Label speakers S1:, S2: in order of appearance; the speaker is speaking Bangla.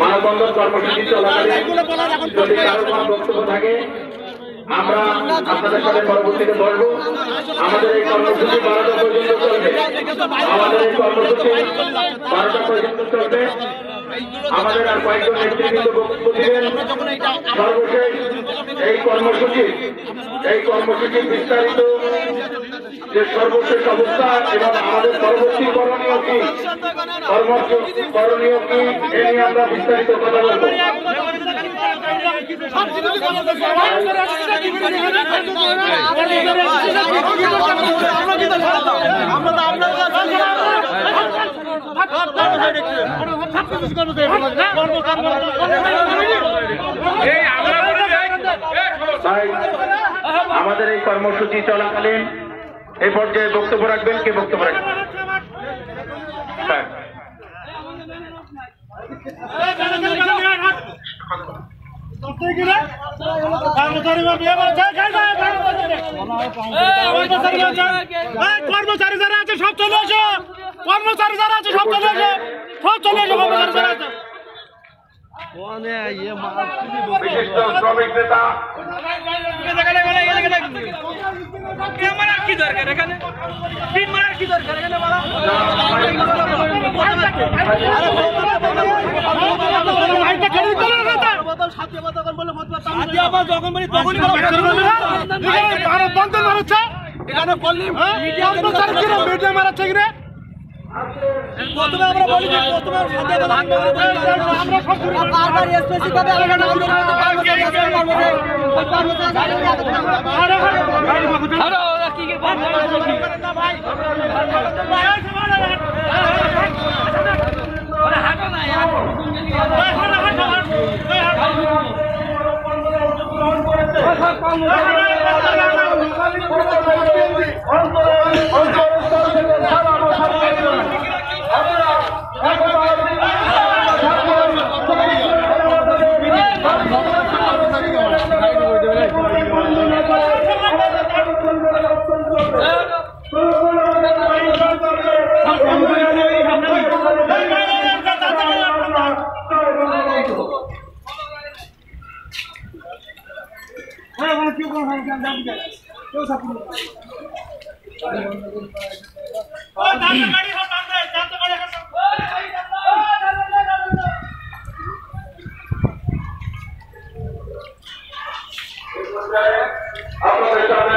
S1: মানববন্ধন কর্মসূচি চলাকালীন যদি কারও কোনো বক্তব্য থাকে আমরা আপনাদের সাথে পরবর্তীতে বলব আমাদের এই কর্মসূচি বারোটা পর্যন্ত চলবে আমাদের এই কর্মসূচি বারোটা পর্যন্ত চলবে। আমাদের আর কয়েকজন নেতৃবৃন্দ বক্তব্য দিবেন। সর্বশেষ কর্মসূচি, এই কর্মসূচির বিস্তারিত যে সর্বশেষ অবস্থা এবং আমাদের পরবর্তী করণীয় কি করণীয় কি, এ নিয়ে আমরা বিস্তারিত কথা বলব।
S2: আমরা
S1: তাই আমাদের এই কর্মসূচি চলাকালীন এই পর্যায়ে বক্তব্য রাখবেন, কে বক্তব্য রাখবেন?
S3: কর্মচারী যারা আছে, সব চলে এসো। কর্মচারী যারা আছে, সব চলে এসো। সব চলে এসো, কর্মচারী যারা আছে।
S1: বিশিষ্ট শ্রমিক নেতা।
S3: কি দরকার এখানে পিন মারার কি দরকার এখানে
S2: এখানে বললি। মিডিয়া
S3: মারাচ্ছে
S2: প্রথমে আমরা বলি যে প্রথমে
S3: আমরা সব দূরে
S2: বারবার এসপেসি ভাবে আমরা নাম ধরে কর্মচারী আছে কর্মচারী কর্মচারী
S3: আরে গাড়ি মাথা ফেল
S2: আরে ওরা कौन क्यों
S3: कौन है क्या क्या क्यों सब ओ दादा गाड़ी